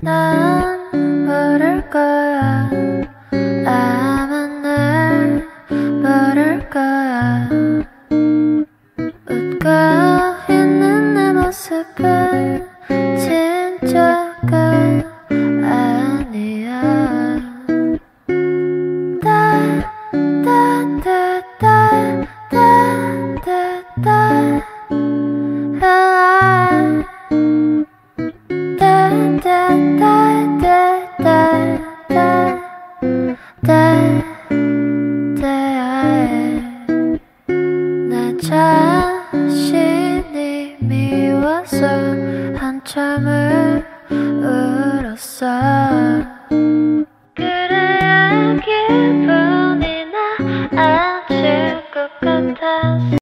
난 모를 거야. 아마 날 모를 거야. 웃고 있는 내 모습은 진짜가 아니야. 따따따따따따따 때때아에나 자신이 미워서 한참을 울었어. 그래야 아 기분이 나아질 것 같아서